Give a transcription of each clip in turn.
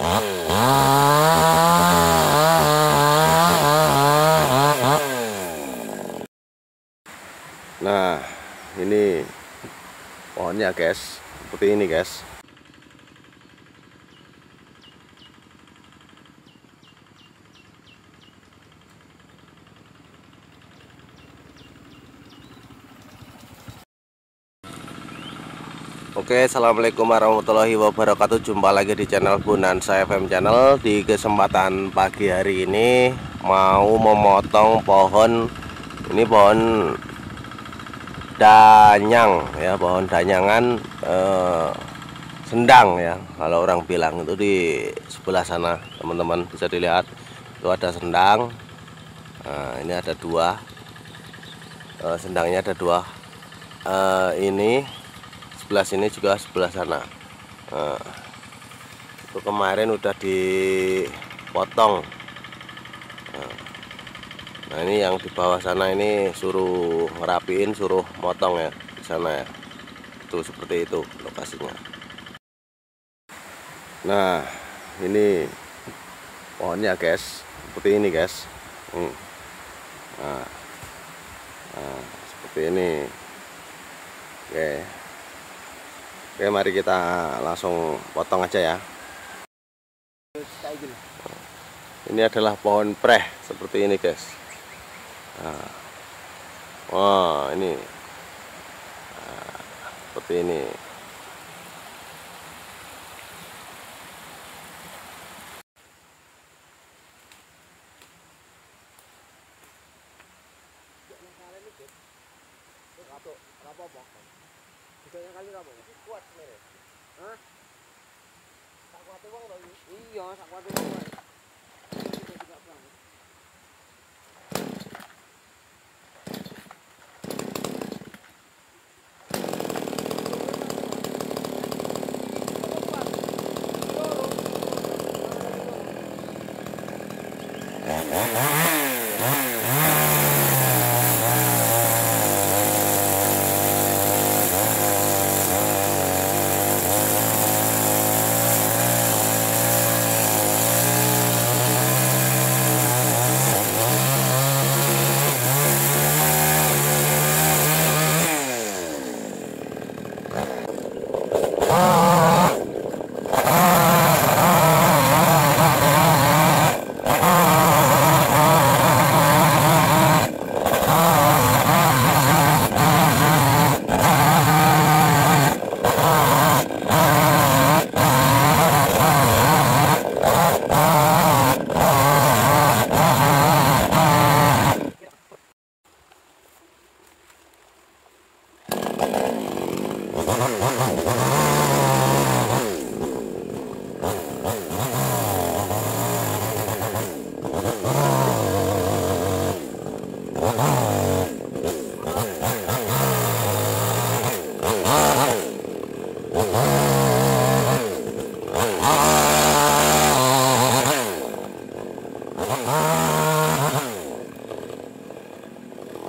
Nah, ini pohonnya, guys. Seperti ini, guys. Oke, assalamualaikum warahmatullahi wabarakatuh. Jumpa lagi di channel Bonansa FM Channel. Di kesempatan pagi hari ini mau memotong pohon. Ini pohon danyang ya, pohon danyangan eh, sendang ya. Kalau orang bilang itu di sebelah sana, teman-teman bisa dilihat itu ada sendang. Nah, ini ada dua. Eh, sendangnya ada dua. Eh, ini sebelah sini juga sebelah sana. Nah, itu kemarin udah dipotong. Nah, nah ini yang di bawah sana ini suruh ngerapiin suruh motong ya di sana ya. Itu seperti itu lokasinya. Nah ini pohonnya guys. Seperti ini guys. Hmm. nah, nah seperti ini. Oke. okay. Oke mari kita langsung potong aja ya. Ini adalah pohon preh seperti ini guys. Nah. wah ini. Nah, seperti ini Sudahnya kali kamu. Ini kuat mere. Hah? Tak kuat uang lo ini. Iya, tak kuat uang. Wah, wah, wah, wah. Ah.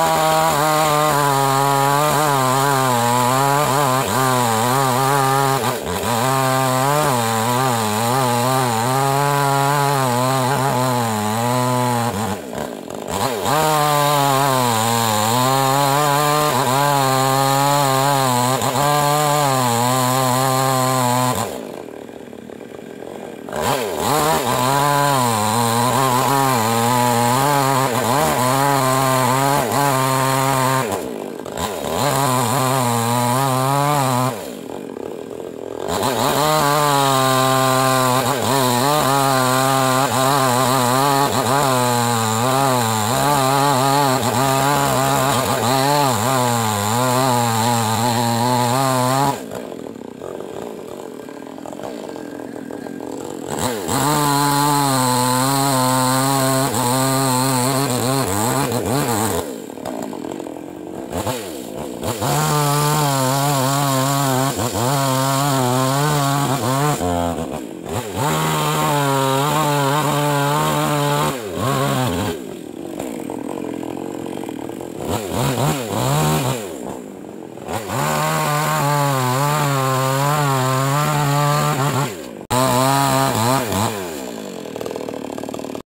Ah! Oh,